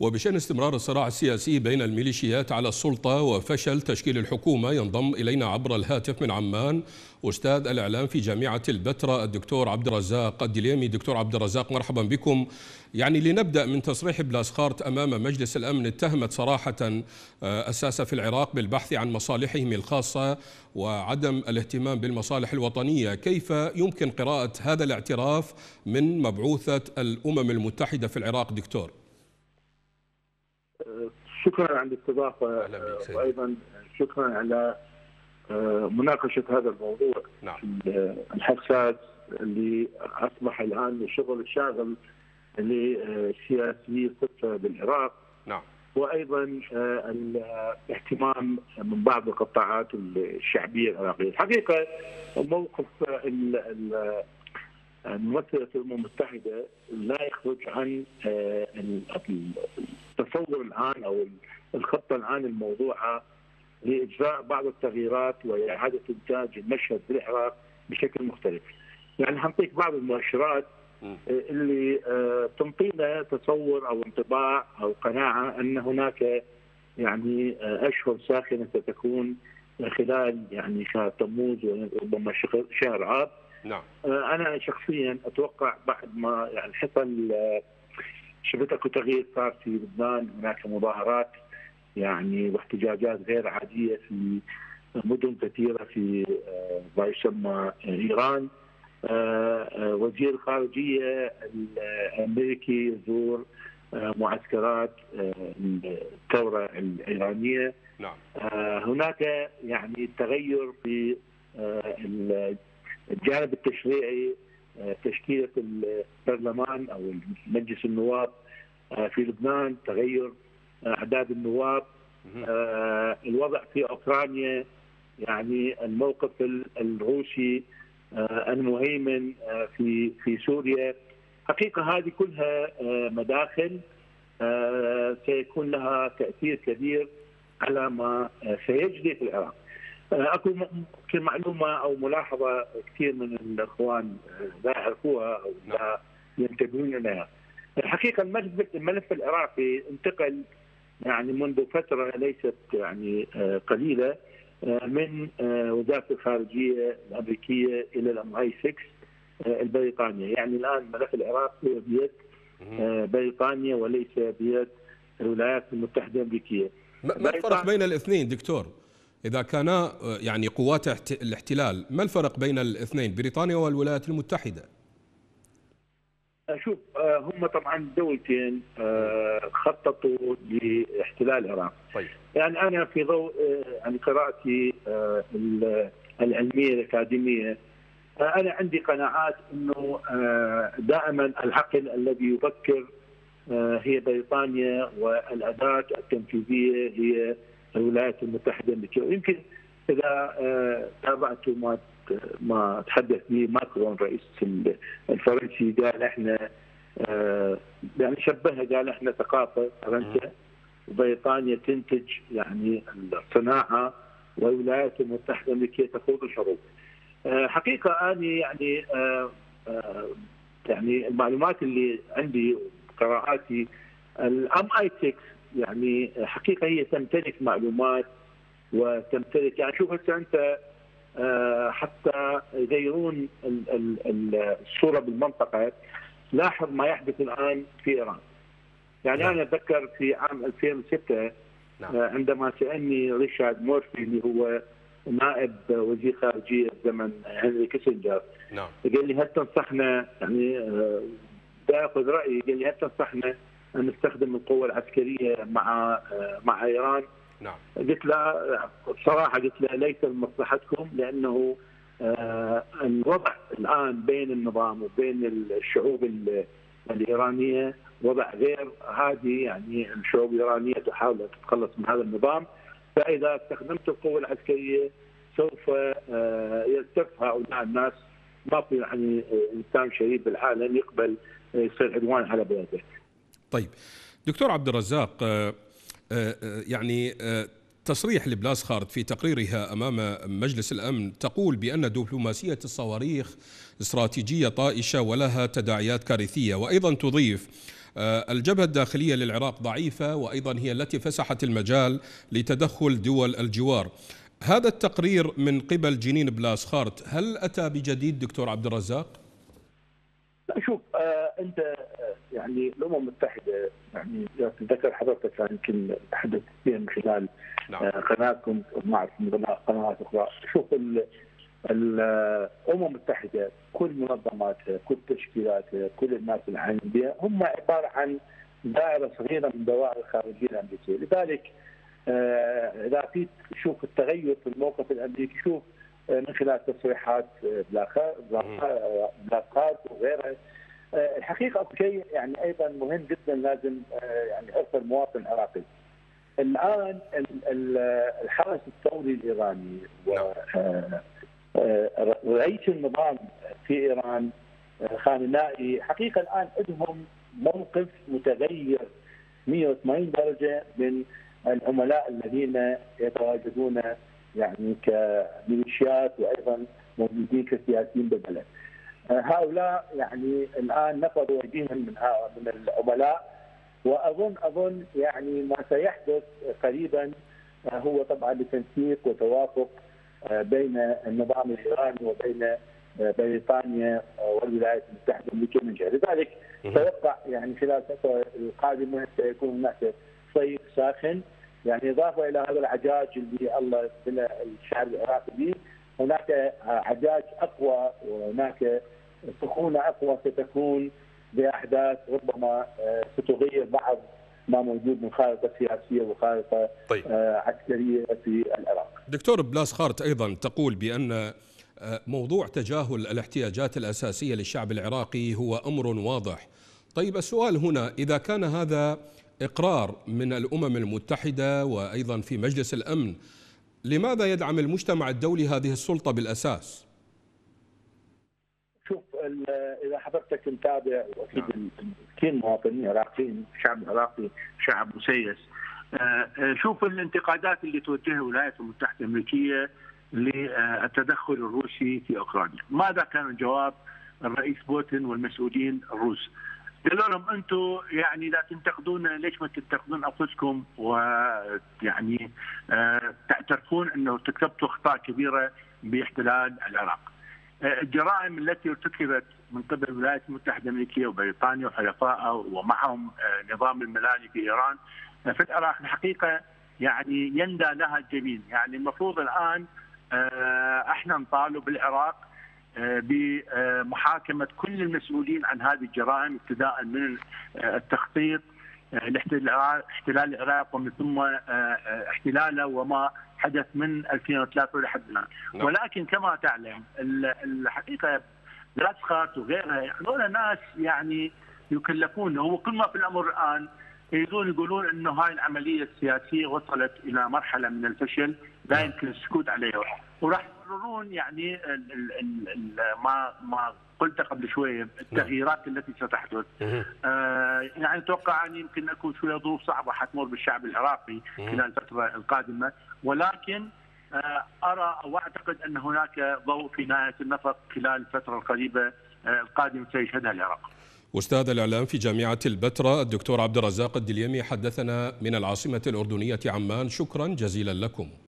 وبشأن استمرار الصراع السياسي بين الميليشيات على السلطة وفشل تشكيل الحكومة ينضم إلينا عبر الهاتف من عمان أستاذ الإعلام في جامعة البتراء الدكتور عبد الرزاق الدليمي. دكتور عبد الرزاق مرحبا بكم. يعني لنبدأ من تصريح بلاسخارت أمام مجلس الأمن اتهمت صراحة أساس في العراق بالبحث عن مصالحهم الخاصة وعدم الاهتمام بالمصالح الوطنية. كيف يمكن قراءة هذا الاعتراف من مبعوثة الأمم المتحدة في العراق دكتور؟ شكرا على الاستضافة وأيضا شكرا على مناقشة هذا الموضوع نعم. الحساس اللي أصبح الآن الشغل الشاغل لسياسي القدس بالعراق. نعم. وأيضا الاهتمام من بعض القطاعات الشعبية العراقية، الحقيقة موقف ممثلة الأمم المتحدة لا يخرج عن التصور الآن أو الخطة الآن الموضوعة لإجراء بعض التغييرات وإعادة إنتاج المشهد بالعراق بشكل مختلف. يعني حنعطيك بعض المؤشرات اللي تنطينا تصور أو انطباع أو قناعة أن هناك يعني أشهر ساخنة ستكون خلال يعني شهر تموز وربما شهر آب نعم. أنا شخصيا أتوقع بعد ما يعني حصل شفت أكو تغيير صار في لبنان هناك مظاهرات يعني واحتجاجات غير عادية في مدن كثيرة في ما يسمى إيران. وزير الخارجيه الأمريكي يزور معسكرات الثورة الإيرانية. نعم. هناك يعني تغير في الجانب التشريعي تشكيلة البرلمان أو مجلس النواب في لبنان تغير أعداد النواب. الوضع في أوكرانيا يعني الموقف الروسي المهيمن في في سوريا. حقيقة هذه كلها مداخل سيكون لها تأثير كبير على ما سيجري في العراق. أكو يمكن معلومة أو ملاحظة كثير من الإخوان لا يعرفوها أو لا ينتبهون لها. الحقيقة الملف الملف العراقي انتقل يعني منذ فترة ليست يعني قليلة من وزارة الخارجية الأمريكية إلى الأم آي 6 البريطانية، يعني الآن ملف العراق هو بيد بريطانيا وليس بيد الولايات المتحدة الأمريكية. ما الفرق بين الاثنين دكتور؟ إذا كان يعني قوات الاحتلال ما الفرق بين الاثنين بريطانيا والولايات المتحدة؟ شوف هم طبعا دولتين خططوا لاحتلال العراق طيب. يعني أنا في ضوء يعني قراءتي العلمية الأكاديمية أنا عندي قناعات أنه دائما العقل الذي يفكر هي بريطانيا والأداة التنفيذية هي الولايات المتحدة الامريكيه ويمكن اذا تابعتوا ما ما تحدث به ماكرون رئيس الفرنسي قال إحنا يعني شبهها قال إحنا ثقافة فرنسا وبريطانيا تنتج يعني الصناعة والولايات المتحدة الامريكيه تخوض الحروب. حقيقة أنا يعني يعني المعلومات اللي عندي قراءاتي الام اي 6 يعني حقيقة هي تمتلك معلومات وتمتلك يعني شوف هسه أنت حتى يغيرون الصورة بالمنطقة لاحظ ما يحدث الآن في إيران. يعني نعم. أنا أتذكر في عام 2006 نعم. عندما سألني ريشارد مورفي اللي هو نائب وزير خارجية زمن هنري كيسنجر نعم قال لي هل تنصحنا يعني دا ياخذ رأيي قال لي هل تنصحنا نستخدم القوه العسكرية مع مع إيران. نعم. قلت له بصراحة قلت له ليس لمصلحتكم لأنه الوضع الآن بين النظام وبين الشعوب الإيرانية وضع غير هادي. يعني الشعوب الإيرانية تحاول تتخلص من هذا النظام. فإذا استخدمت القوة العسكرية سوف يلتف هؤلاء الناس. ما في يعني إنسان شريف بالعالم يقبل يصير عدوان على بلده. طيب دكتور عبد الرزاق يعني تصريح لبلاسخارت في تقريرها أمام مجلس الأمن تقول بأن دبلوماسية الصواريخ استراتيجية طائشة ولها تداعيات كارثية وأيضا تضيف الجبهة الداخلية للعراق ضعيفة وأيضا هي التي فسحت المجال لتدخل دول الجوار هذا التقرير من قبل جنين بلاسخارت هل أتى بجديد دكتور عبد الرزاق؟ شوف آه أنت آه يعني الأمم المتحدة يعني تذكر حضرتك يعني يمكن تحدثت فيها من خلال نعم. آه قناتكم مع قنوات أخرى. شوف الأمم المتحدة كل منظماتها كل تشكيلاتها كل الناس اللي عاملين بها هم عبارة عن دائرة صغيرة من دوائر الخارجيه الأمريكية. لذلك آه، إذا في تشوف التغير في الموقف الأمريكي شوف آه، من خلال تصريحات بلاغات وغيرها الحقيقة شيء يعني أيضا مهم جدا لازم يعني ارث المواطن العراقي. الآن الحرس الثوري الإيراني ورئيس النظام في إيران خامنائي حقيقة الآن عندهم موقف متغير 180 درجة من العملاء الذين يتواجدون يعني كميليشيات وأيضا موجودين كسياسيين بالبلد. هؤلاء يعني الآن نفضوا ايديهم من من العملاء واظن أظن يعني ما سيحدث قريبا هو طبعا بتنسيق وتوافق بين النظام الإيراني وبين بريطانيا والولايات المتحدة الامريكيه من جهة، لذلك أتوقع يعني خلال الفترة القادمة سيكون هناك صيف ساخن. يعني إضافة إلى هذا العجاج اللي الله الشعب العراقي به هناك عجاج أقوى وهناك سخونه أقوى ستكون بأحداث ربما ستغير بعض ما موجود من خارطة سياسية وخارطة طيب. عسكرية في العراق. دكتور بلاس خارت أيضا تقول بأن موضوع تجاهل الاحتياجات الأساسية للشعب العراقي هو أمر واضح. طيب السؤال هنا إذا كان هذا إقرار من الأمم المتحدة وأيضا في مجلس الأمن لماذا يدعم المجتمع الدولي هذه السلطة بالأساس؟ إذا حضرتك متابع وأكيد نعم. كثير مواطنين عراقيين الشعب العراقي شعب مسيس آه، شوف الانتقادات اللي توجهها الولايات المتحدة الأمريكية للتدخل الروسي في أوكرانيا ماذا كان الجواب الرئيس بوتين والمسؤولين الروس قالوا لهم أنتم يعني لا تنتقدون ليش ما تنتقدون أنفسكم ويعني آه تعترفون أنه ارتكبتوا أخطاء كبيرة باحتلال العراق. الجرائم التي ارتكبت من قبل الولايات المتحدة الأمريكية وبريطانيا وحلفائها ومعهم آه نظام الملالي في إيران آه، في العراق الحقيقة يعني يندى لها الجبين، يعني المفروض الآن آه، إحنا نطالب بالعراق بمحاكمة كل المسؤولين عن هذه الجرائم ابتداء من التخطيط احتلال العراق ومن ثم احتلاله وما حدث من 2003 لحد الان نعم. ولكن كما تعلم الحقيقة لاسخات وغيرها هذول ناس يعني يكلفون هو كل ما في الأمر الآن يريدون يقولون إنه هاي العملية السياسية وصلت إلى مرحلة من الفشل لا نعم. يمكن السكوت عليها وراح يقررون يعني ال ال ال ما ما قلت قبل شوية التغييرات التي ستحدث. آه يعني أتوقع أن يمكن اكون شوية ظروف صعبة حتمر بالشعب العراقي خلال الفترة القادمة. ولكن آه أرى أو أعتقد أن هناك ضوء في نهاية النفق خلال الفترة القريبة آه القادمة سيشهدها العراق. أستاذ الإعلام في جامعة البتراء الدكتور عبد الرزاق الدليمي حدثنا من العاصمة الأردنية عمان. شكرا جزيلا لكم.